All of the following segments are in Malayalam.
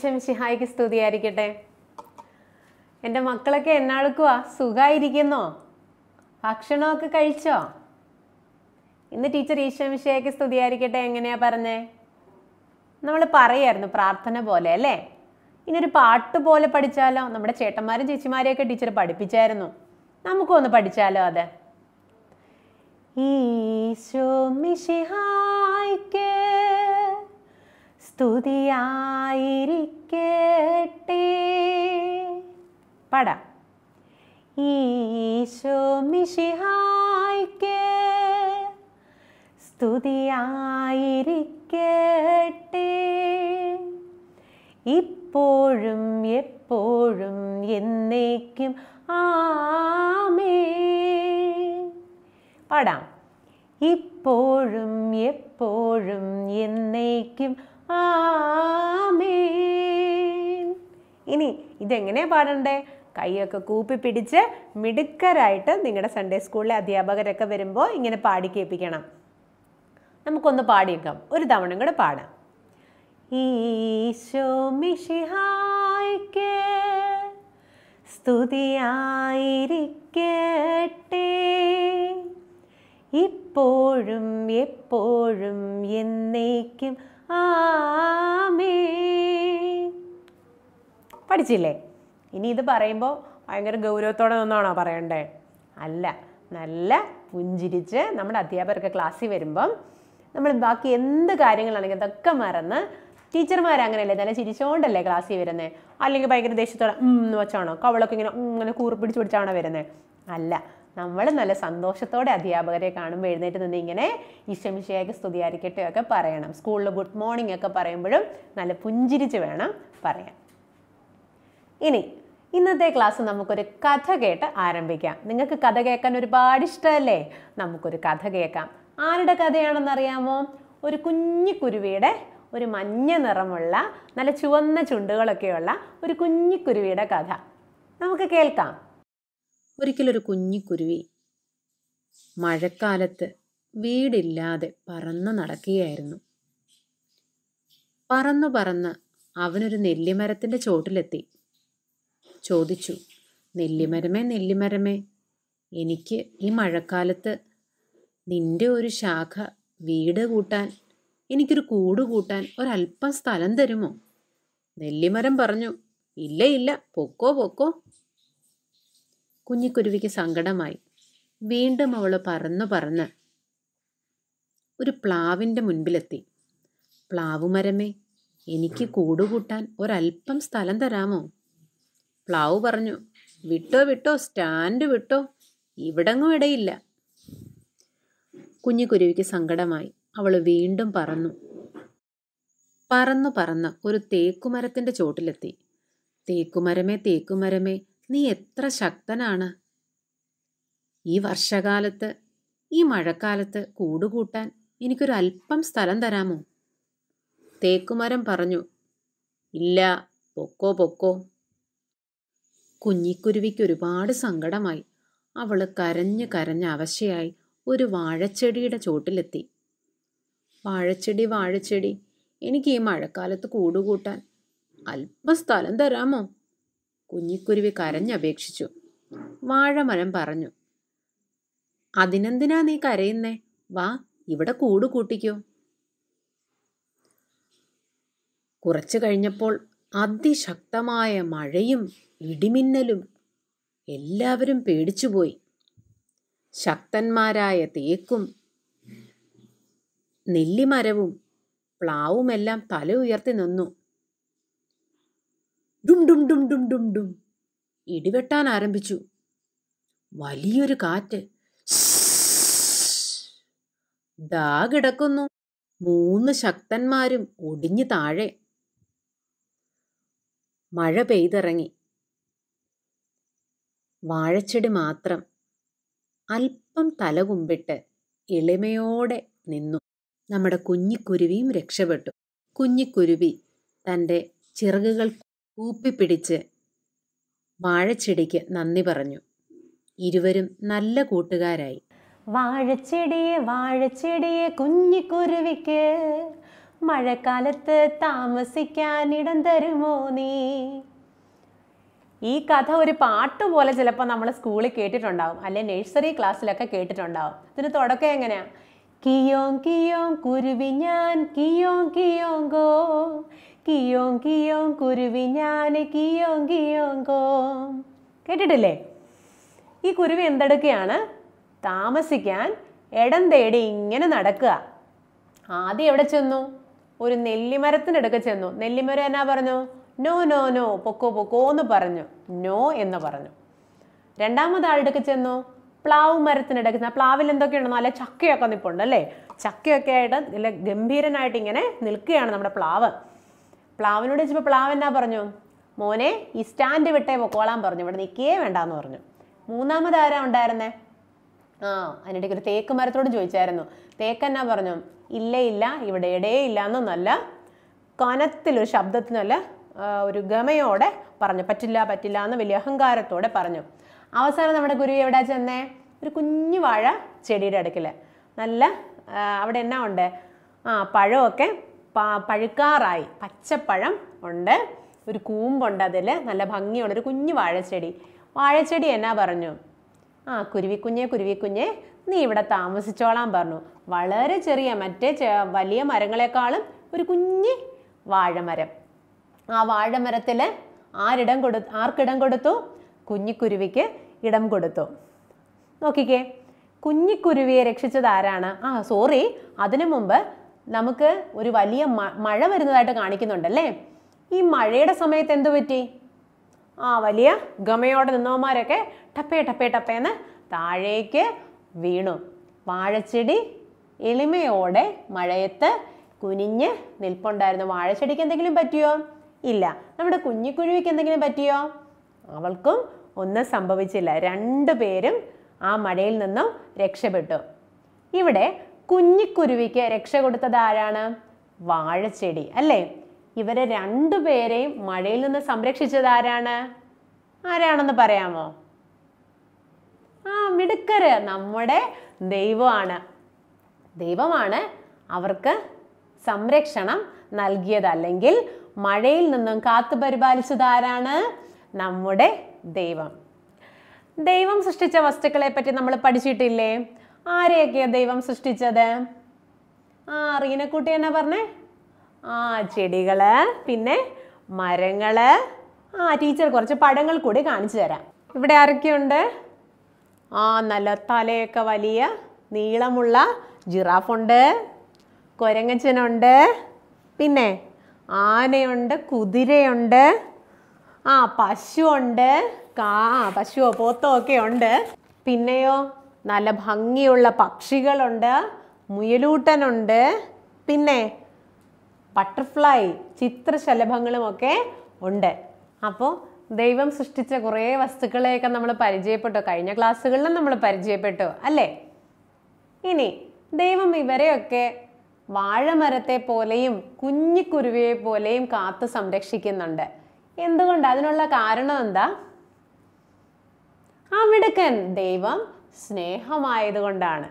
ഈശോ മിശിഹായിക്ക് സ്തുതിയായിരിക്കട്ടെ. എന്റെ മക്കളൊക്കെ എന്നാൾക്കുവാ സുഖമായിരിക്കുന്നോ ഭക്ഷണമൊക്കെ കഴിച്ചോ? ഇന്ന് ടീച്ചർ ഈശ്വമിശയ്ക്ക് സ്തുതിയായിരിക്കട്ടെ. എങ്ങനെയാ പറഞ്ഞേ? നമ്മൾ പറയായിരുന്നു പ്രാർത്ഥന പോലെ അല്ലേ? ഇനി ഒരു പാട്ട് പോലെ പഠിച്ചാലോ? നമ്മുടെ ചേട്ടന്മാരും ചേച്ചിമാരെയൊക്കെ ടീച്ചർ പഠിപ്പിച്ചായിരുന്നു. നമുക്കൊന്ന് പഠിച്ചാലോ അത്? ഈശോ മിശിഹായ്ക്ക് സ്തുതിയായിരിക്കട്ടെ. പാടാം. ഈശോ മിഷിഹായിക്ക് സ്തുതിയായിരിക്കട്ടെ. ഇപ്പോഴും എപ്പോഴും എന്നേക്കും ആമേ പാടാം. ഇപ്പോഴും എപ്പോഴും എന്നേക്കും ആമേൻ. ഇനി ഇതെങ്ങനെയാ പാടണ്ടേ? കൈയൊക്കെ കൂപ്പി പിടിച്ച് മിടുക്കരായിട്ട് നിങ്ങളുടെ സൺഡേ സ്കൂളിലെ അധ്യാപകരൊക്കെ വരുമ്പോൾ ഇങ്ങനെ പാടി കേൾപ്പിക്കണം. നമുക്കൊന്ന് പാടിയേക്കാം. ഒരു തവണ കൂടെ പാടാം. ഈശോ സ്തുതിയായിരിക്കട്ടെ. ഇപ്പോഴും എപ്പോഴും എന്നേക്കും ആമേ പഠിച്ചില്ലേ? ഇനി ഇത് പറയുമ്പോൾ ഭയങ്കര ഗൗരവത്തോടെ നിന്നാണോ പറയണ്ടേ? അല്ല നല്ല പുഞ്ചിരിച്ച് നമ്മുടെ അധ്യാപകർക്ക് ക്ലാസ്സിൽ വരുമ്പം നമ്മൾ ബാക്കി എന്ത് കാര്യങ്ങളാണെങ്കിൽ അതൊക്കെ മറന്ന് ടീച്ചർമാർ അങ്ങനെയല്ലേ നല്ല ചിരിച്ചോണ്ടല്ലേ ക്ലാസ്സിൽ വരുന്നത് അല്ലെങ്കിൽ ഭയങ്കര ദേഷ്യത്തോടെ എന്ന് വെച്ചാണോ? കവളൊക്കെ ഇങ്ങനെ ഇങ്ങനെ കൂറ് പിടിച്ച് പിടിച്ചാണോ വരുന്നത് അല്ല നമ്മൾ നല്ല സന്തോഷത്തോടെ അധ്യാപകരെ കാണുമ്പോൾ എഴുന്നേറ്റ് നിന്ന് ഇങ്ങനെ ഈശ്വമിഷയൊക്കെ സ്തുതിയായിരിക്കട്ടെ ഒക്കെ പറയണം. സ്കൂളിൽ ഗുഡ് മോർണിംഗ് ഒക്കെ പറയുമ്പോഴും നല്ല പുഞ്ചിരിച്ച് വേണം പറയാൻ. ഇനി ഇന്നത്തെ ക്ലാസ് നമുക്കൊരു കഥ കേട്ട് ആരംഭിക്കാം. നിങ്ങൾക്ക് കഥ കേൾക്കാൻ ഒരുപാട് ഇഷ്ടമല്ലേ? നമുക്കൊരു കഥ കേൾക്കാം. ആരുടെ കഥയാണെന്നറിയാമോ ഒരു കുഞ്ഞു കുരുവിയുടെ ഒരു മഞ്ഞ നിറമുള്ള നല്ല ചുവന്ന ചുണ്ടുകളൊക്കെയുള്ള ഒരു കുഞ്ഞു കുരുവിയുടെ കഥ. നമുക്ക് കേൾക്കാം. ഒരിക്കലൊരു കുഞ്ഞിക്കുരുവി. മഴക്കാലത്ത് വീടില്ലാതെ പറന്നു നടക്കുകയായിരുന്നു. പറന്നു പറന്ന് അവനൊരു നെല്ലിമരത്തിന്റെ ചോട്ടിലെത്തി. ചോദിച്ചു നെല്ലിമരമേ നെല്ലിമരമേ എനിക്ക് ഈ മഴക്കാലത്ത് നിന്റെ ഒരു ശാഖ വീട് കൂട്ടാൻ എനിക്കൊരു കൂട് കൂട്ടാൻ ഒരല്പം സ്ഥലം തരുമോ? നെല്ലിമരം പറഞ്ഞു ഇല്ല ഇല്ല പൊക്കോ പൊക്കോ. കുഞ്ഞിക്കുരുവിക്ക് സങ്കടമായി. വീണ്ടും അവൾ പറന്നു പറന്ന് ഒരു പ്ലാവിന്റെ മുൻപിലെത്തി. പ്ലാവുമരമേ എനിക്ക് കൂടുകൂട്ടാൻ ഒരല്പം സ്ഥലം തരാമോ? പ്ലാവ് പറഞ്ഞു വിട്ടോ വിട്ടോ സ്റ്റാൻഡ് വിട്ടോ ഇവിടെങ്ങും ഇടയില്ല. കുഞ്ഞിക്കുരുവിക്ക് സങ്കടമായി. അവൾ വീണ്ടും പറന്നു. പറന്നു പറന്ന് ഒരു തേക്കുമരത്തിന്റെ ചോട്ടിലെത്തി. തേക്കുമരമേ തേക്കുമരമേ നീ എത്ര ശക്തനാണ്? ഈ വർഷകാലത്ത് ഈ മഴക്കാലത്ത് കൂടുകൂട്ടാൻ എനിക്കൊരല്പം സ്ഥലം തരാമോ? തേക്കുമരം പറഞ്ഞു ഇല്ല പൊക്കോ പൊക്കോ. കുഞ്ഞിക്കുരുവിക്ക് ഒരുപാട് സങ്കടമായി. അവൾ കരഞ്ഞ് കരഞ്ഞ് അവശയായി ഒരു വാഴച്ചെടിയുടെ ചോട്ടിലെത്തി. വാഴച്ചെടി വാഴച്ചെടി എനിക്ക് ഈ മഴക്കാലത്ത് കൂടുകൂട്ടാൻ അല്പം സ്ഥലം തരാമോ? കുഞ്ഞിക്കുരുവി കരഞ്ഞപേക്ഷിച്ചു വാഴമരം പറഞ്ഞു അതിനെന്തിനാ നീ കരയുന്നേ? വാ ഇവിടെ കൂട് കൂട്ടിക്കോ. കുറച്ചു കഴിഞ്ഞപ്പോൾ അതിശക്തമായ മഴയും ഇടിമിന്നലും എല്ലാവരും പേടിച്ചുപോയി. ശക്തന്മാരായ തേക്കും നെല്ലിമരവും പ്ലാവുമെല്ലാം തല ഉയർത്തി നിന്നു. ഡും ഡും ഡും ഡും ഡും ഡും. ഇടിവെട്ടാൻ ആരംഭിച്ചു. വലിയൊരു കാറ്റ്. ദാ കിടക്കുന്നു. മൂന്ന് ശക്തന്മാരും ഒടിഞ്ഞു താഴെ. മഴ പെയ്തിറങ്ങി. വാഴച്ചെടി മാത്രം അല്പം തലകുമ്പിട്ട് എളിമയോടെ നിന്നു. നമ്മുടെ കുഞ്ഞിക്കുരുവിയും രക്ഷപ്പെട്ടു. കുഞ്ഞിക്കുരുവി തന്റെ ചിറകുകൾ കൂപ്പിപ്പിടിച്ച് വാഴച്ചെടിക്ക് നന്ദി പറഞ്ഞു. ഇരുവരും നല്ല കൂട്ടുകാരായി. വാഴച്ചെടിയെ വാഴച്ചെടിയെ കുഞ്ഞിക്കുരുവിക്ക് മഴക്കാലത്ത് താമസിക്കാൻ ഇടം തരുമോ നീ? ഈ കഥ ഒരു പാട്ട് പോലെ ചിലപ്പോൾ നമ്മൾ സ്കൂളിൽ കേട്ടിട്ടുണ്ടാവും. അല്ലെ നഴ്സറി ക്ലാസ്സിലൊക്കെ കേട്ടിട്ടുണ്ടാവും. ഇതിന് തുടക്കം എങ്ങനെയാ? കിയോം കിയോം കുരുവി ഞാൻ കിയോം കിയോങ്കോ കിയോം കിയോം കുരുവി ഞാൻ കിയോം കിയോം കോം. കേട്ടിട്ടില്ലേ? ഈ കുരുവി എന്തെടുക്കുകയാണ് താമസിക്കാൻ ഇടം തേടി ഇങ്ങനെ നടക്കുക. ആദ്യം എവിടെ ചെന്നു? ഒരു നെല്ലിമരത്തിനടുക്ക ചെന്നു. നെല്ലിമരം എന്നാ പറഞ്ഞു? നോ നോ നോ പൊക്കോ പൊക്കോ എന്ന് പറഞ്ഞു. നോ എന്ന് പറഞ്ഞു. രണ്ടാമത് ആളുടെ ചെന്നു? പ്ലാവ് മരത്തിനിടയ്ക്ക് പ്ലാവിൽ എന്തൊക്കെയുണ്ട്? നല്ല ചക്കയൊക്കെ നിൽപ്പുണ്ട് അല്ലേ? ചക്കയൊക്കെ ആയിട്ട് നല്ല ഗംഭീരനായിട്ട് ഇങ്ങനെ നിൽക്കുകയാണ് നമ്മുടെ പ്ലാവ്. പ്ലാവിനോട് ചോദിച്ചപ്പോൾ പ്ലാവ് എന്നാ പറഞ്ഞു? മോനെ ഈ സ്റ്റാൻഡ് വിട്ടേ പൊക്കോളാൻ പറഞ്ഞു. ഇവിടെ നിൽക്കുകയേ വേണ്ടാന്ന് പറഞ്ഞു. മൂന്നാമത് ആരാ ഉണ്ടായിരുന്നേ? ആ അതിനിടയ്ക്ക് ഒരു തേക്ക് മരത്തോട് ചോദിച്ചായിരുന്നു. തേക്ക് എന്നാ പറഞ്ഞു? ഇല്ല ഇല്ല ഇവിടെ ഇടയേ ഇല്ല എന്നൊന്നല്ല കനത്തിലൊരു ശബ്ദത്തിനല്ല ഒരു ഗമയോടെ പറഞ്ഞു. പറ്റില്ല പറ്റില്ല എന്ന് വലിയ അഹങ്കാരത്തോടെ പറഞ്ഞു. അവസാനം നമ്മുടെ ഗുരു എവിടെ ചെന്നേ? ഒരു കുഞ്ഞു വാഴ ചെടിയുടെ അടുക്കൽ നല്ല അവിടെ എന്നാ ഉണ്ട്? ആ പഴമൊക്കെ പഴുക്കാറായി പച്ചപ്പഴം ഉണ്ട് ഒരു കൂമ്പുണ്ട് അതിൽ നല്ല ഭംഗിയുള്ള ഒരു കുഞ്ഞു വാഴച്ചെടി. വാഴച്ചെടി എന്നാ പറഞ്ഞു? ആ കുരുവിക്കുഞ്ഞെ കുരുവിക്കുഞ്ഞെ നീ ഇവിടെ താമസിച്ചോളാൻ പറഞ്ഞു. വളരെ ചെറിയ മറ്റേ വലിയ മരങ്ങളെക്കാളും ഒരു കുഞ്ഞ് വാഴമരം. ആ വാഴമരത്തിൽ ആരിടം കൊടു ആർക്കിടം കൊടുത്തു? കുഞ്ഞിക്കുരുവിക്ക് ഇടം കൊടുത്തു. നോക്കിക്കേ കുഞ്ഞിക്കുരുവിയെ രക്ഷിച്ചത് ആരാണ്? ആ സോറി അതിനു മുമ്പ് നമുക്ക് ഒരു വലിയ മഴ വരുന്നതായിട്ട് കാണിക്കുന്നുണ്ടല്ലേ? ഈ മഴയുടെ സമയത്ത് എന്തു പറ്റി? ആ വലിയ ഗമയോടെ നിന്നവന്മാരൊക്കെ ടപ്പേ ടപ്പേ ടപ്പേന്ന് താഴേക്ക് വീണു. വാഴച്ചെടി എളിമയോടെ മഴയത്ത് കുനിഞ്ഞ് നിൽപ്പുണ്ടായിരുന്നു. വാഴച്ചെടിക്ക് എന്തെങ്കിലും പറ്റിയോ? ഇല്ല. നമ്മുടെ കുഞ്ഞിക്കുഴുവിക്ക് എന്തെങ്കിലും പറ്റിയോ? അവൾക്കും ഒന്നും സംഭവിച്ചില്ല. രണ്ടുപേരും ആ മഴയിൽ നിന്നും രക്ഷപ്പെട്ടു. ഇവിടെ കുഞ്ഞിക്കുരുവിക്ക് രക്ഷ കൊടുത്തത് ആരാണ്? വാഴച്ചെടി. അല്ലേ? ഇവരെ രണ്ടുപേരെയും മഴയിൽ നിന്ന് സംരക്ഷിച്ചത് ആരാണ്? ആരാണെന്ന് പറയാമോ? ആ മിടുക്കര്. നമ്മുടെ ദൈവമാണ്. ദൈവമാണ് അവർക്ക് സംരക്ഷണം നൽകിയത്. അല്ലെങ്കിൽ മഴയിൽ നിന്നും കാത്തു പരിപാലിച്ചത് ആരാണ്? നമ്മുടെ ദൈവം. ദൈവം സൃഷ്ടിച്ച വസ്തുക്കളെ പറ്റി നമ്മൾ പഠിച്ചിട്ടില്ലേ? ആരെയൊക്കെയാ ദൈവം സൃഷ്ടിച്ചത്? ആ റീനക്കുട്ടി എന്നാ പറഞ്ഞേ? ആ ചെടികൾ പിന്നെ മരങ്ങൾ. ആ ടീച്ചർ കുറച്ച് പടങ്ങൾ കൂടി കാണിച്ചു തരാം. ഇവിടെ ആരൊക്കെയുണ്ട്? ആ നല്ല തലയൊക്കെ വലിയ നീളമുള്ള ജിറാഫുണ്ട് കുരങ്ങച്ചനുണ്ട് പിന്നെ ആനയുണ്ട് കുതിരയുണ്ട് ആ പശുവുണ്ട് കാ പശുവോ പോത്തോ ഒക്കെ ഉണ്ട്. പിന്നെയോ? നല്ല ഭംഗിയുള്ള പക്ഷികളുണ്ട് മുയലൂട്ടനുണ്ട് പിന്നെ ബട്ടർഫ്ലൈ ചിത്രശലഭങ്ങളും ഒക്കെ ഉണ്ട്. അപ്പോൾ ദൈവം സൃഷ്ടിച്ച കുറേ വസ്തുക്കളെയൊക്കെ നമ്മൾ പരിചയപ്പെട്ടു. കഴിഞ്ഞ ക്ലാസ്സുകളിലും നമ്മൾ പരിചയപ്പെട്ടു അല്ലേ? ഇനി ദൈവം ഇവരെയൊക്കെ വാഴമരത്തെ പോലെയും കുഞ്ഞിക്കുരുവിയെ പോലെയും കാത്തു സംരക്ഷിക്കുന്നുണ്ട്. എന്തുകൊണ്ട്? അതിനുള്ള കാരണം എന്താ? അവിടുക്കൻ ദൈവം സ്നേഹമായതുകൊണ്ടാണ്.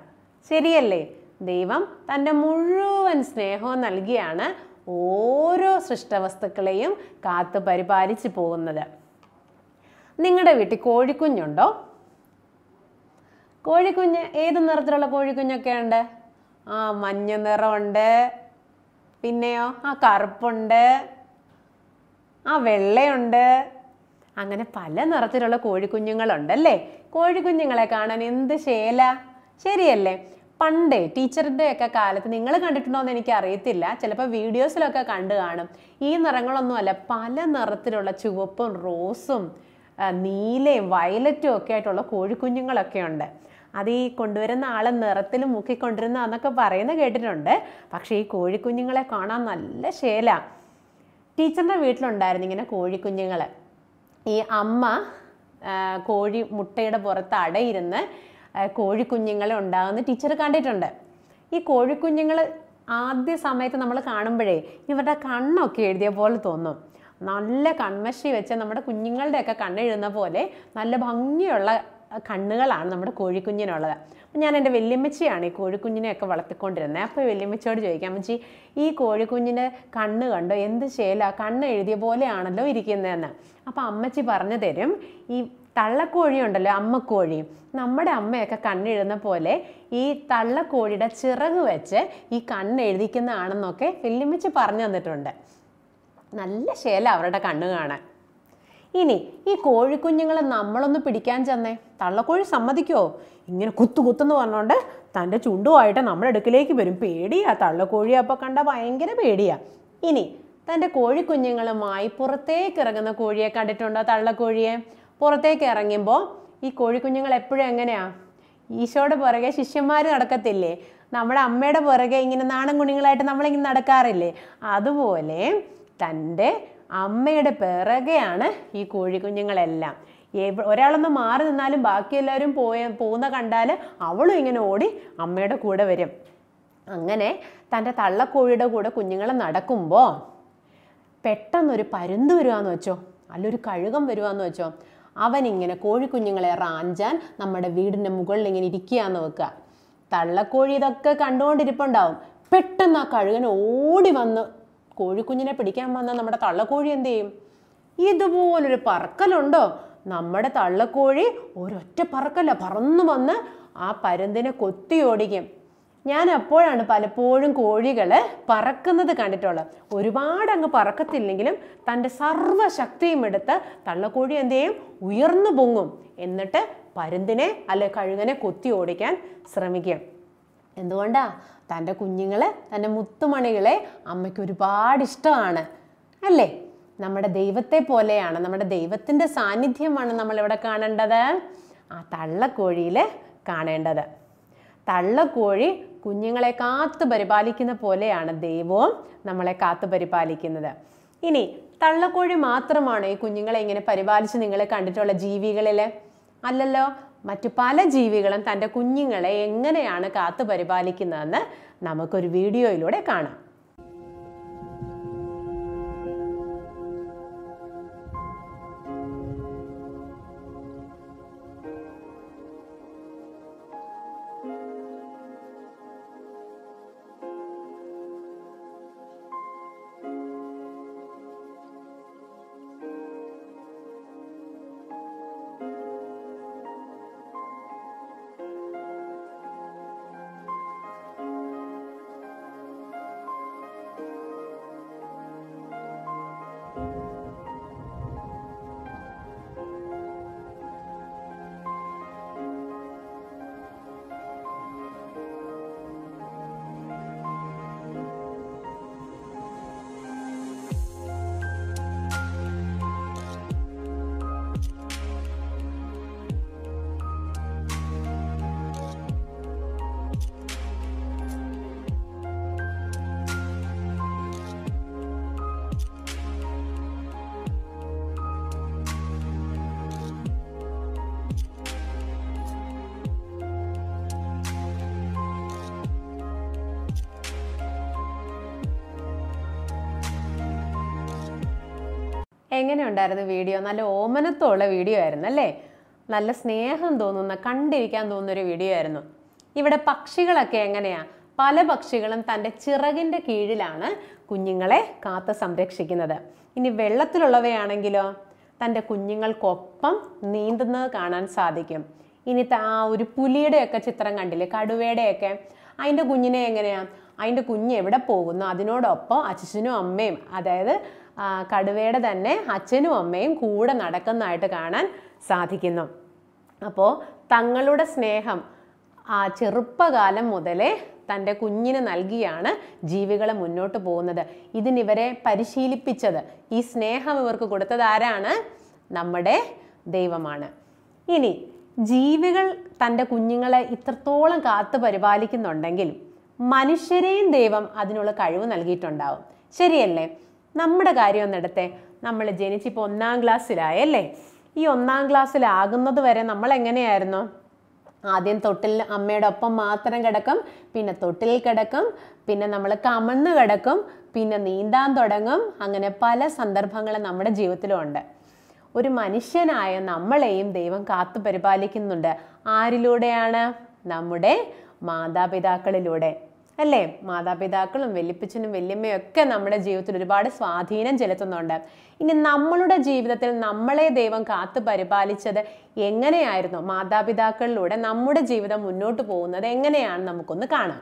ശരിയല്ലേ? ദൈവം തന്റെ മുഴുവൻ സ്നേഹവും നൽകിയാണ് ഓരോ സൃഷ്ടവസ്തുക്കളെയും കാത്തു പരിപാലിച്ചു പോകുന്നത്. നിങ്ങളുടെ വീട്ടിൽ കോഴിക്കുഞ്ഞുണ്ടോ? കോഴിക്കുഞ്ഞ് ഏത് നിറത്തിലുള്ള കോഴിക്കുഞ്ഞൊക്കെ ഉണ്ട് ആ മഞ്ഞ നിറമുണ്ട് പിന്നെയോ ആ കറുപ്പുണ്ട് ആ വെള്ളയുണ്ട്. അങ്ങനെ പല നിറത്തിലുള്ള കോഴിക്കുഞ്ഞുങ്ങളുണ്ടല്ലേ? കോഴിക്കുഞ്ഞുങ്ങളെ കാണാൻ എന്ത് ശേല? ശരിയല്ലേ. പണ്ട് ടീച്ചറിന്റെ ഒക്കെ കാലത്ത് നിങ്ങൾ കണ്ടിട്ടുണ്ടോ എന്ന് എനിക്ക് അറിയത്തില്ല. ചിലപ്പോൾ വീഡിയോസിലൊക്കെ കണ്ടു കാണും. ഈ നിറങ്ങളൊന്നുമല്ല പല നിറത്തിലുള്ള ചുവപ്പും റോസും നീലയും വയലറ്റും ഒക്കെ ആയിട്ടുള്ള കോഴിക്കുഞ്ഞുങ്ങളൊക്കെ ഉണ്ട്. അത് ഈ കൊണ്ടുവരുന്ന ആൾ നിറത്തിൽ മുക്കിക്കൊണ്ടിരുന്ന എന്നൊക്കെ പറയുന്ന കേട്ടിട്ടുണ്ട്. പക്ഷേ ഈ കോഴിക്കുഞ്ഞുങ്ങളെ കാണാൻ നല്ല ശേല. ടീച്ചറിന്റെ വീട്ടിലുണ്ടായിരുന്നു ഇങ്ങനെ കോഴിക്കുഞ്ഞുങ്ങൾ ഈ അമ്മ കോഴി മുട്ടയുടെ പുറത്ത് അടയിരുന്ന് കോഴിക്കുഞ്ഞുങ്ങളെ ഉണ്ടാകുന്ന ടീച്ചർ കണ്ടിട്ടുണ്ട്. ഈ കോഴിക്കുഞ്ഞുങ്ങൾ ആദ്യ സമയത്ത് നമ്മൾ കാണുമ്പോഴേ ഇവരുടെ കണ്ണൊക്കെ എഴുതിയ പോലെ തോന്നും. നല്ല കൺമശി വെച്ച് നമ്മുടെ കുഞ്ഞുങ്ങളുടെയൊക്കെ കണ്ണെഴുതുന്ന പോലെ നല്ല ഭംഗിയുള്ള കണ്ണുകളാണ് നമ്മുടെ കോഴിക്കുഞ്ഞിനുള്ളത്. അപ്പം ഞാൻ എന്റെ വല്യമ്മച്ചിയാണ് ഈ കോഴിക്കുഞ്ഞിനെയൊക്കെ വളർത്തിക്കൊണ്ടിരുന്നത്. അപ്പോൾ വല്യമ്മച്ചിയോട് ചോദിക്കാം അമ്മച്ചി ഈ കോഴിക്കുഞ്ഞിന്റെ കണ്ണ് കണ്ടോ? എന്ത് ശേല? കണ്ണ് എഴുതിയ പോലെയാണല്ലോ ഇരിക്കുന്നതെന്ന്. അപ്പോൾ അമ്മച്ചി പറഞ്ഞു തരും ഈ തള്ളക്കോഴി ഉണ്ടല്ലോ അമ്മക്കോഴി. നമ്മുടെ അമ്മയൊക്കെ കണ്ണെഴുതുന്ന പോലെ ഈ തള്ളക്കോഴിയുടെ ചിറക് വെച്ച് ഈ കണ്ണ് എഴുതിക്കുന്നതാണെന്നൊക്കെ വല്യമ്മച്ചി പറഞ്ഞു തന്നിട്ടുണ്ട്. നല്ല ശേല അവരുടെ കണ്ണ് കാണാൻ. ഇനി ഈ കോഴിക്കുഞ്ഞുങ്ങളെ നമ്മളൊന്ന് പിടിക്കാൻ ചെന്നേ. തള്ളക്കോഴി സമ്മതിക്കോ? ഇങ്ങനെ കുത്തു കുത്തെന്ന് പറഞ്ഞുകൊണ്ട് തന്റെ ചുണ്ടുമായിട്ട് നമ്മുടെ അടുക്കിലേക്ക് വരും. പേടിയാ. തള്ളക്കോഴി അപ്പോൾ കണ്ട ഭയങ്കര പേടിയാ. ഇനി തന്റെ കോഴിക്കുഞ്ഞുങ്ങളുമായി പുറത്തേക്ക് ഇറങ്ങുന്ന കോഴിയെ കണ്ടിട്ടുണ്ടോ തള്ളക്കോഴിയെ? പുറത്തേക്ക് ഇറങ്ങുമ്പോൾ ഈ കോഴിക്കുഞ്ഞുങ്ങൾ എപ്പോഴും എങ്ങനെയാ? ഈശോയുടെ പുറകെ ശിഷ്യന്മാർ നടക്കത്തില്ലേ? നമ്മുടെ അമ്മയുടെ പുറകെ ഇങ്ങനെ നാണം കുഞ്ഞുങ്ങളായിട്ട് നമ്മളിങ്ങനെ നടക്കാറില്ലേ? അതുപോലെ തന്റെ അമ്മയുടെ പിറകെയാണ് ഈ കോഴിക്കുഞ്ഞുങ്ങളെല്ലാം. ഒരാളൊന്ന് മാറി നിന്നാലും ബാക്കി എല്ലാവരും പോയ പോകുന്ന കണ്ടാൽ അവളും ഇങ്ങനെ ഓടി അമ്മയുടെ കൂടെ വരും. അങ്ങനെ തന്റെ തള്ളക്കോഴിയുടെ കൂടെ കുഞ്ഞുങ്ങൾ നടക്കുമ്പോൾ പെട്ടെന്നൊരു പരുന്ത് വരുവാന്ന് വെച്ചോ. അല്ലൊരു കഴുകം വരുവാന്ന് വെച്ചോ. അവൻ ഇങ്ങനെ കോഴിക്കുഞ്ഞുങ്ങളെ റാഞ്ചാൻ നമ്മുടെ വീടിന്റെ മുകളിൽ ഇങ്ങനെ ഇരിക്കുകയെന്ന് വെക്കുക. തള്ളക്കോഴി ഇതൊക്കെ കണ്ടുകൊണ്ടിരിപ്പുണ്ടാവും. പെട്ടെന്ന് ആ കഴുകൻ ഓടി വന്ന് കോഴിക്കുഞ്ഞിനെ പിടിക്കാൻ വന്ന നമ്മുടെ തള്ളക്കോഴി എന്ത് ചെയ്യും? ഇതുപോലൊരു പറക്കലുണ്ടോ? നമ്മുടെ തള്ളക്കോഴി ഒരൊറ്റ പറക്കല്ല പറന്നു വന്ന് ആ പരുന്തിനെ കൊത്തി ഓടിക്കും. ഞാൻ അപ്പോഴാണ് പലപ്പോഴും കോഴികൾ പറക്കുന്നത് കണ്ടിട്ടുള്ളത്? ഒരുപാട് അങ്ങ് പറക്കത്തില്ലെങ്കിലും തന്റെ സർവശക്തിയും എടുത്ത് തള്ളക്കോഴി എന്ത് ചെയ്യും? ഉയർന്നു പൊങ്ങും. എന്നിട്ട് പരുന്തിനെ അല്ലെ കഴുകനെ കൊത്തി ഓടിക്കാൻ ശ്രമിക്കും. എന്തുകൊണ്ടാ? തന്റെ കുഞ്ഞുങ്ങളെ തന്റെ മുത്തുമണികളെ അമ്മയ്ക്ക് ഒരുപാട് ഇഷ്ടമാണ്. അല്ലേ? നമ്മുടെ ദൈവത്തെ പോലെയാണ് നമ്മുടെ ദൈവത്തിന്റെ സാന്നിധ്യമാണ് നമ്മളിവിടെ കാണേണ്ടത്. ആ തള്ളക്കോഴിയിൽ കാണേണ്ടത്. തള്ളക്കോഴി കുഞ്ഞുങ്ങളെ കാത്തു പരിപാലിക്കുന്ന പോലെയാണ് ദൈവവും നമ്മളെ കാത്തു പരിപാലിക്കുന്നത്. ഇനി തള്ളക്കോഴി മാത്രമാണ് ഈ കുഞ്ഞുങ്ങളെ ഇങ്ങനെ പരിപാലിച്ച് നിങ്ങൾ കണ്ടിട്ടുള്ള ജീവികളിൽ അല്ലല്ലോ. മറ്റു പല ജീവികളും തന്റെ കുഞ്ഞുങ്ങളെ എങ്ങനെയാണ് കാത്തു പരിപാലിക്കുന്നതെന്ന് നമുക്കൊരു വീഡിയോയിലൂടെ കാണാം. എങ്ങനെയുണ്ടായിരുന്നു വീഡിയോ? നല്ല ഓമനത്വമുള്ള വീഡിയോ ആയിരുന്നു അല്ലേ? നല്ല സ്നേഹം തോന്നുന്ന കണ്ടിരിക്കാൻ തോന്നുന്ന ഒരു വീഡിയോ ആയിരുന്നു. ഇവിടെ പക്ഷികളൊക്കെ എങ്ങനെയാ? പല പക്ഷികളും തന്റെ ചിറകിന്റെ കീഴിലാണ് കുഞ്ഞുങ്ങളെ കാത്ത് സംരക്ഷിക്കുന്നത്. ഇനി വെള്ളത്തിലുള്ളവയാണെങ്കിലോ? തന്റെ കുഞ്ഞുങ്ങൾക്കൊപ്പം നീന്തുന്നത് കാണാൻ സാധിക്കും. ഇനി ആ ഒരു പുലിയുടെയൊക്കെ ചിത്രം കണ്ടില്ലേ? കടുവയുടെയൊക്കെ. അതിന്റെ കുഞ്ഞിനെ എങ്ങനെയാണ് അതിന്റെ കുഞ്ഞ് എവിടെ പോകുന്നു? അതിനോടൊപ്പം അച്ഛനും അമ്മയും അതായത് കടുവയുടെ തന്നെ അച്ഛനും അമ്മയും കൂടെ നടക്കുന്നതായിട്ട് കാണാൻ സാധിക്കുന്നു. അപ്പോൾ തങ്ങളുടെ സ്നേഹം ആ ചെറുപ്പകാലം മുതലേ തന്റെ കുഞ്ഞിന് നൽകിയാണ് ജീവികളെ മുന്നോട്ട് പോകുന്നത്. ഇതിനിവരെ പരിശീലിപ്പിച്ചത്. ഈ സ്നേഹം ഇവർക്ക് കൊടുത്തത് ആരാണ്? നമ്മുടെ ദൈവമാണ്. ഇനി ജീവികൾ തന്റെ കുഞ്ഞുങ്ങളെ ഇത്രത്തോളം കാത്തു പരിപാലിക്കുന്നുണ്ടെങ്കിൽ മനുഷ്യരെയും ദൈവം അതിനുള്ള കഴിവ് നൽകിയിട്ടുണ്ടാവും. ശരിയല്ലേ? നമ്മുടെ കാര്യം ഒന്നെടുത്തെ നമ്മൾ ജനിച്ചിപ്പോൾ ഒന്നാം ക്ലാസ്സിലായല്ലേ ഈ ഒന്നാം ക്ലാസ്സിലാകുന്നത് വരെ നമ്മൾ എങ്ങനെയായിരുന്നു? ആദ്യം തൊട്ടിൽ അമ്മയുടെ ഒപ്പം മാത്രം കിടക്കും പിന്നെ തൊട്ടിൽ കിടക്കും പിന്നെ നമ്മൾ കമന്ന് കിടക്കും പിന്നെ നീന്താൻ തുടങ്ങും. അങ്ങനെ പല സന്ദർഭങ്ങളും നമ്മുടെ ജീവിതത്തിലും ഉണ്ട്. ഒരു മനുഷ്യനായ നമ്മളെയും ദൈവം കാത്തു പരിപാലിക്കുന്നുണ്ട്. ആരിലൂടെയാണ്? നമ്മുടെ മാതാപിതാക്കളിലൂടെ. അല്ലേ? മാതാപിതാക്കളും വല്യപ്പച്ചനും വല്യമ്മയും ഒക്കെ നമ്മുടെ ജീവിതത്തിൽ ഒരുപാട് സ്വാധീനം ചെലുത്തുന്നുണ്ട്. ഇനി നമ്മളുടെ ജീവിതത്തിൽ നമ്മളെ ദൈവം കാത്തു പരിപാലിച്ചത് എങ്ങനെയായിരുന്നു? മാതാപിതാക്കളിലൂടെ നമ്മുടെ ജീവിതം മുന്നോട്ട് പോകുന്നത് എങ്ങനെയാണ് നമുക്കൊന്ന് കാണാം.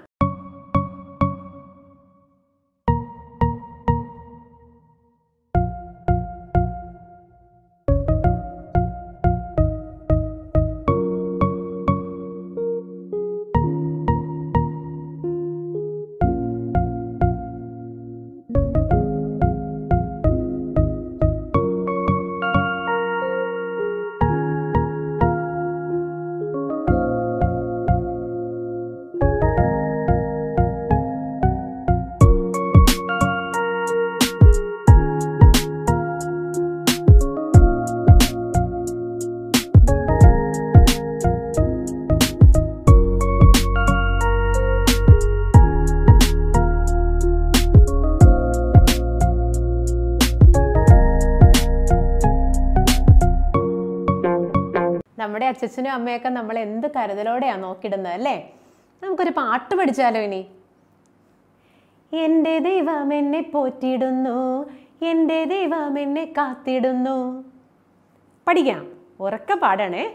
അച്ഛനും അമ്മയൊക്കെ നമ്മൾ എന്ത് കരുതലോടെയാണ് നോക്കിയിടുന്നത് അല്ലേ? നമുക്കൊരു പാട്ട് പഠിച്ചാലോ ഇനി? എന്റെ ദൈവം എന്നെ പോറ്റിയിടുന്നു എന്റെ ദൈവം എന്നെ കാത്തിടുന്നു പഠിക്കാം. ഉറക്ക പാടണേ.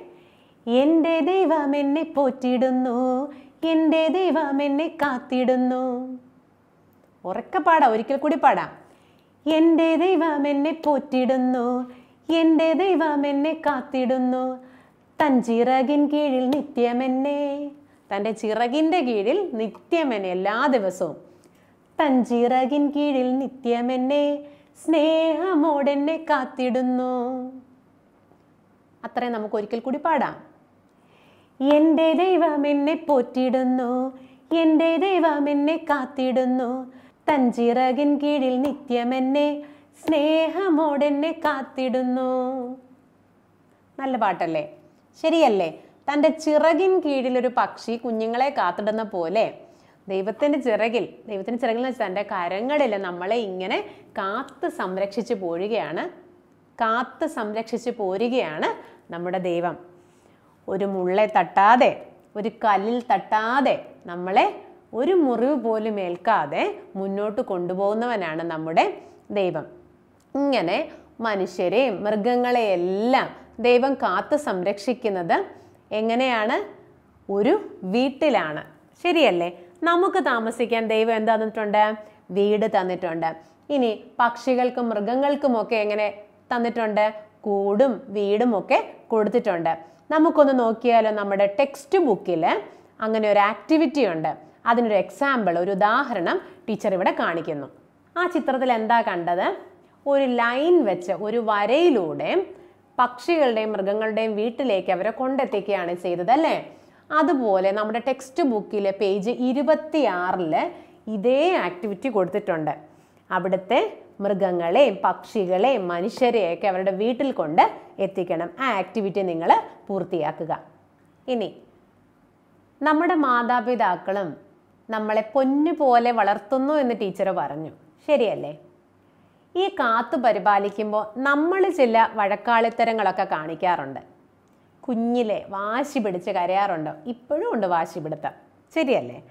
എന്റെ ദൈവം എന്നെ പോറ്റിയിടുന്നു എന്റെ ദൈവം എന്നെ കാത്തിടുന്നു ഉറക്ക പാടാം ഒരിക്കൽ കൂടി പാടാം. എന്റെ ദൈവം എന്നെ പോറ്റിടുന്നു എന്റെ ദൈവം എന്നെ കാത്തിടുന്നു തൻ ചിറകിൻ കീഴിൽ നിത്യമെന്നെ തന്റെ ചിറകിന്റെ കീഴിൽ നിത്യമെന്നെ എല്ലാ ദിവസവും. തൻ ചിറകിൻ കീഴിൽ നിത്യമെന്നെ സ്നേഹമോടെന്നെ കാത്തിടുന്നു. അത്രയും നമുക്ക് ഒരിക്കൽ കൂടി പാടാം. എന്റെ ദൈവം എന്നെ പോറ്റിടുന്നു എന്റെ ദൈവം എന്നെ കാത്തിടുന്നു. തൻ ചിറകിൻ കീഴിൽ നിത്യമെന്നെ സ്നേഹമോടെന്നെ കാത്തിടുന്നു. നല്ല പാട്ടല്ലേ? ശരിയല്ലേ? തന്റെ ചിറകിൻ കീഴിലൊരു പക്ഷി കുഞ്ഞുങ്ങളെ കാത്തിടുന്ന പോലെ. ദൈവത്തിന്റെ ചിറകിൽ ദൈവത്തിന്റെ ചിറകിൽ എന്ന് വെച്ചാൽ തന്റെ കരങ്ങളിൽ നമ്മളെ ഇങ്ങനെ കാത്ത് സംരക്ഷിച്ച് പോരുകയാണ്. കാത്ത് സംരക്ഷിച്ച് പോരുകയാണ് നമ്മുടെ ദൈവം. ഒരു മുള്ളെ തട്ടാതെ ഒരു കല്ലിൽ തട്ടാതെ നമ്മളെ ഒരു മുറിവ് പോലും ഏൽക്കാതെ മുന്നോട്ട് കൊണ്ടുപോകുന്നവനാണ് നമ്മുടെ ദൈവം. ഇങ്ങനെ മനുഷ്യരെയും മൃഗങ്ങളെയെല്ലാം ദൈവം കാത്തു സംരക്ഷിക്കുന്നത് എങ്ങനെയാണ്? ഒരു വീട്ടിലാണ്. ശരിയല്ലേ? നമുക്ക് താമസിക്കാൻ ദൈവം എന്താ തന്നിട്ടുണ്ട്? വീട് തന്നിട്ടുണ്ട്. ഇനി പക്ഷികൾക്കും മൃഗങ്ങൾക്കും ഒക്കെ എങ്ങനെ തന്നിട്ടുണ്ട്? കൂടും വീടും ഒക്കെ കൊടുത്തിട്ടുണ്ട്. നമുക്കൊന്ന് നോക്കിയാലോ നമ്മുടെ ടെക്സ്റ്റ് ബുക്കിൽ അങ്ങനെ ഒരു ആക്ടിവിറ്റി ഉണ്ട്. അതിനൊരു എക്സാമ്പിൾ ഒരു ഉദാഹരണം ടീച്ചർ ഇവിടെ കാണിക്കുന്നു. ആ ചിത്രത്തിൽ എന്താ കണ്ടത്? ഒരു ലൈൻ വെച്ച് ഒരു വരയിലൂടെ പക്ഷികളുടെയും മൃഗങ്ങളുടെയും വീട്ടിലേക്ക് അവരെ കൊണ്ടെത്തിക്കുകയാണ് ചെയ്തത് അല്ലേ? അതുപോലെ നമ്മുടെ ടെക്സ്റ്റ് ബുക്കിലെ പേജ് ഇരുപത്തിയാറിൽ ഇതേ ആക്ടിവിറ്റി കൊടുത്തിട്ടുണ്ട്. അവിടുത്തെ മൃഗങ്ങളെയും പക്ഷികളെയും മനുഷ്യരെയൊക്കെ അവരുടെ വീട്ടിൽ കൊണ്ട് എത്തിക്കണം. ആ ആക്ടിവിറ്റി നിങ്ങൾ പൂർത്തിയാക്കുക. ഇനി നമ്മുടെ മാതാപിതാക്കളും നമ്മളെ പൊന്നു പോലെ വളർത്തുന്നു എന്ന് ടീച്ചർ പറഞ്ഞു. ശരിയല്ലേ? ഈ കാത്തു പരിപാലിക്കുമ്പോൾ നമ്മൾ ചില വഴക്കാളിത്തരങ്ങളൊക്കെ കാണിക്കാറുണ്ട്. കുഞ്ഞിലെ വാശി പിടിച്ച് കരയാറുണ്ടോ. ഇപ്പോഴും ഉണ്ട് വാശി പിടുത്തം. ശരിയല്ലേ?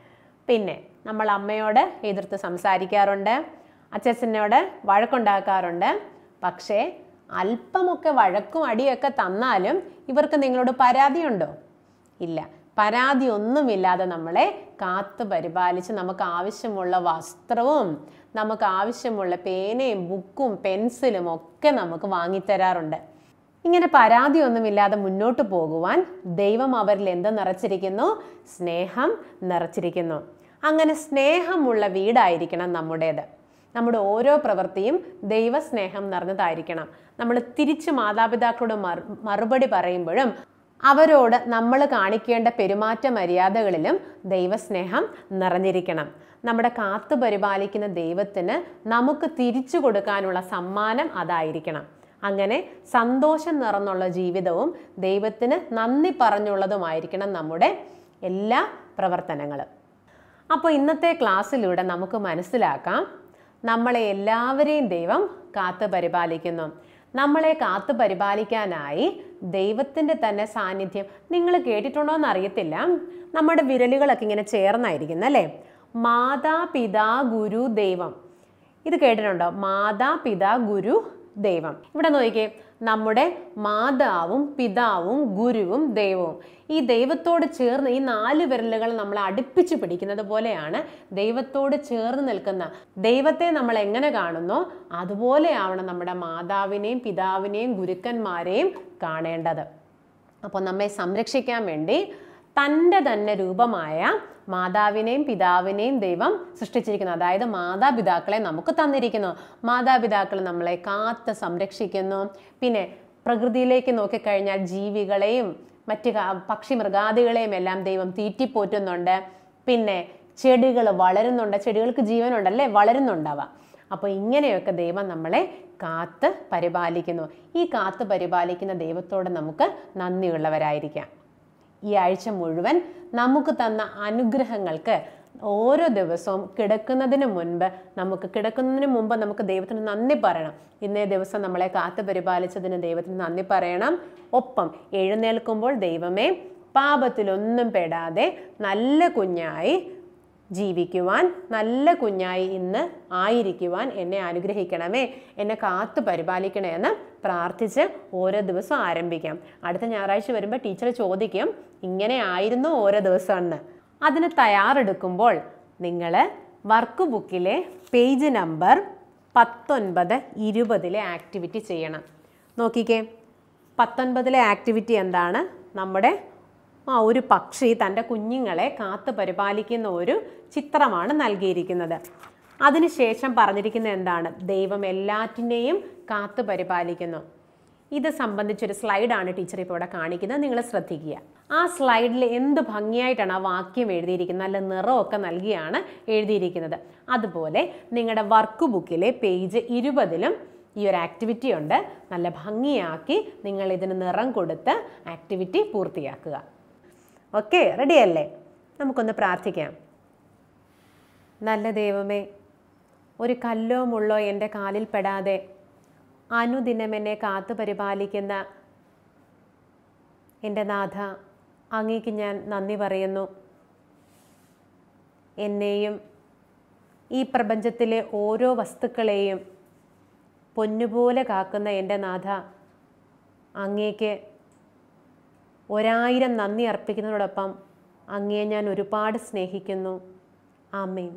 പിന്നെ നമ്മൾ അമ്മയോട് എതിർത്ത് സംസാരിക്കാറുണ്ട്. അച്ഛച്ചനോട് വഴക്കുണ്ടാക്കാറുണ്ട്. പക്ഷേ അല്പമൊക്കെ വഴക്കും അടിയൊക്കെ തന്നാലും ഇവർക്ക് നിങ്ങളോട് പരാതിയുണ്ടോ? ഇല്ല. പരാതി ഒന്നുമില്ലാതെ നമ്മളെ കാത്തു പരിപാലിച്ച് നമുക്ക് ആവശ്യമുള്ള വസ്ത്രവും നമുക്ക് ആവശ്യമുള്ള പേനയും ബുക്കും പെൻസിലും ഒക്കെ നമുക്ക് വാങ്ങിത്തരാറുണ്ട്. ഇങ്ങനെ പരാതിയൊന്നുമില്ലാതെ മുന്നോട്ട് പോകുവാൻ ദൈവം അവരിൽ എന്ത് നിറച്ചിരിക്കുന്നു? സ്നേഹം നിറച്ചിരിക്കുന്നു. അങ്ങനെ സ്നേഹമുള്ള വീടായിരിക്കണം നമ്മുടേത്. നമ്മുടെ ഓരോ പ്രവൃത്തിയും ദൈവസ്നേഹം നിറഞ്ഞതായിരിക്കണം. നമ്മൾ തിരിച്ച് മാതാപിതാക്കളോട് മറുപടി പറയുമ്പോഴും അവരോട് നമ്മൾ കാണിക്കേണ്ട പെരുമാറ്റ മര്യാദകളിലും ദൈവസ്നേഹം നിറഞ്ഞിരിക്കണം. നമ്മുടെ കാത്തു പരിപാലിക്കുന്ന ദൈവത്തിന് നമുക്ക് തിരിച്ചു കൊടുക്കാനുള്ള സമ്മാനം അതായിരിക്കണം. അങ്ങനെ സന്തോഷം നിറഞ്ഞുള്ള ജീവിതവും ദൈവത്തിന് നന്ദി പറഞ്ഞുള്ളതുമായിരിക്കണം നമ്മുടെ എല്ലാ പ്രവർത്തനങ്ങളും. അപ്പോൾ ഇന്നത്തെ ക്ലാസ്സിലൂടെ നമുക്ക് മനസ്സിലാക്കാം നമ്മളെ എല്ലാവരെയും ദൈവം കാത്തു പരിപാലിക്കുന്നു. നമ്മളെ കാത്തു പരിപാലിക്കാനായി ദൈവത്തിന്റെ തന്നെ സാന്നിധ്യം നിങ്ങൾ കേട്ടിട്ടുണ്ടോ എന്ന് അറിയത്തില്ല. നമ്മുടെ വിരലുകളൊക്കെ ഇങ്ങനെ ചേർന്നായിരിക്കുന്നു അല്ലേ മാതാപിതാ ഗുരു ദൈവം. ഇത് കേട്ടിട്ടുണ്ടോ? മാതാപിതാ ഗുരു ദൈവം. ഇവിടെ നോക്കിക്കേ നമ്മുടെ മാതാവും പിതാവും ഗുരുവും ദൈവവും. ഈ ദൈവത്തോട് ചേർന്ന് ഈ നാല് വിരലുകൾ നമ്മൾ അടുപ്പിച്ച് പിടിക്കുന്നത് പോലെയാണ് ദൈവത്തോട് ചേർന്ന് നിൽക്കുന്ന. ദൈവത്തെ നമ്മൾ എങ്ങനെ കാണുന്നോ അതുപോലെയാവണം നമ്മുടെ മാതാവിനെയും പിതാവിനെയും ഗുരുക്കന്മാരെയും കാണേണ്ടത്. അപ്പോൾ നമ്മെ സംരക്ഷിക്കാൻ വേണ്ടി തന്റെ തന്നെ രൂപമായ മാതാവിനെയും പിതാവിനെയും ദൈവം സൃഷ്ടിച്ചിരിക്കുന്നു. അതായത് മാതാപിതാക്കളെ നമുക്ക് തന്നിരിക്കുന്നു. മാതാപിതാക്കൾ നമ്മളെ കാത്ത് സംരക്ഷിക്കുന്നു. പിന്നെ പ്രകൃതിയിലേക്ക് നോക്കിക്കഴിഞ്ഞാൽ ജീവികളെയും മറ്റ് പക്ഷി മൃഗാദികളെയും എല്ലാം ദൈവം തീറ്റിപ്പോറ്റുന്നുണ്ട്. പിന്നെ ചെടികൾ വളരുന്നുണ്ട്. ചെടികൾക്ക് ജീവനുണ്ടല്ലേ? വളരുന്നുണ്ടാവാം. അപ്പോൾ ഇങ്ങനെയൊക്കെ ദൈവം നമ്മളെ കാത്ത് പരിപാലിക്കുന്നു. ഈ കാത്ത് പരിപാലിക്കുന്ന ദൈവത്തോട് നമുക്ക് നന്ദിയുള്ളവരായിരിക്കാം. ഈ ആഴ്ച മുഴുവൻ നമുക്ക് തന്ന അനുഗ്രഹങ്ങൾക്ക് ഓരോ ദിവസവും കിടക്കുന്നതിന് മുൻപ് നമുക്ക് കിടക്കുന്നതിന് മുമ്പ് നമുക്ക് ദൈവത്തിന് നന്ദി പറയണം. ഇന്നേ ദിവസം നമ്മളെ കാത്തു പരിപാലിച്ചതിന് ദൈവത്തിന് നന്ദി പറയണം. ഒപ്പം എഴുന്നേൽക്കുമ്പോൾ ദൈവമേ പാപത്തിലൊന്നും പെടാതെ നല്ല കുഞ്ഞായി ജീവിക്കുവാൻ നല്ല കുഞ്ഞായി ഇന്ന് ആയിരിക്കുവാൻ എന്നെ അനുഗ്രഹിക്കണമേ. എന്നെ കാത്തു പരിപാലിക്കണേ എന്ന് പ്രാർത്ഥിച്ച് ഓരോ ദിവസം ആരംഭിക്കാം. അടുത്ത ഞായറാഴ്ച വരുമ്പോൾ ടീച്ചർ ചോദിക്കും ഇങ്ങനെ ആയിരുന്നു ഓരോ ദിവസം എന്ന് അതിന് തയ്യാറെടുക്കുമ്പോൾ നിങ്ങൾ വർക്ക് ബുക്കിലെ പേജ് നമ്പർ പത്തൊൻപത് ഇരുപതിലെ ആക്ടിവിറ്റി ചെയ്യണം. നോക്കിക്കേ പത്തൊൻപതിലെ ആക്ടിവിറ്റി എന്താണ്? നമ്മുടെ ആ ഒരു പക്ഷി തന്റെ കുഞ്ഞുങ്ങളെ കാത്തു പരിപാലിക്കുന്ന ഒരു ചിത്രമാണ് നൽകിയിരിക്കുന്നത്. അതിനുശേഷം പറഞ്ഞിരിക്കുന്ന എന്താണ്? ദൈവം എല്ലാറ്റിനെയും കാത്തു പരിപാലിക്കുന്നു. ഇത് സംബന്ധിച്ചൊരു സ്ലൈഡാണ് ടീച്ചർ ഇപ്പോൾ ഇവിടെ കാണിക്കുന്നത്. നിങ്ങൾ ശ്രദ്ധിക്കുക. ആ സ്ലൈഡിൽ എന്ത് ഭംഗിയായിട്ടാണ് ആ വാക്യം എഴുതിയിരിക്കുന്നത്. നല്ല നിറമൊക്കെ നൽകിയാണ് എഴുതിയിരിക്കുന്നത്. അതുപോലെ നിങ്ങളുടെ വർക്ക് ബുക്കിലെ പേജ് ഇരുപതിലും ഈ ഒരു ആക്ടിവിറ്റി ഉണ്ട്. നല്ല ഭംഗിയാക്കി നിങ്ങൾ ഇതിന് നിറം കൊടുത്ത് ആക്ടിവിറ്റി പൂർത്തിയാക്കുക. ഓക്കെ റെഡിയല്ലേ നമുക്കൊന്ന് പ്രാർത്ഥിക്കാം. നല്ല ദൈവമേ ഒരു കല്ലോ മുള്ളോ എന്റെ കാലിൽ പെടാതെ അനുദിനം എന്നെ കാത്തു പരിപാലിക്കുന്ന എന്റെ നാഥ അങ്ങേക്ക് ഞാൻ നന്ദി പറയുന്നു. എന്നെയും ഈ പ്രപഞ്ചത്തിലെ ഓരോ വസ്തുക്കളെയും പൊന്നുപോലെ കാക്കുന്ന എന്റെ നാഥ അങ്ങേക്ക് ഒരായിരം നന്ദി അർപ്പിക്കുന്നതോടൊപ്പം അങ്ങയെ ഞാൻ ഒരുപാട് സ്നേഹിക്കുന്നു. ആമേൻ.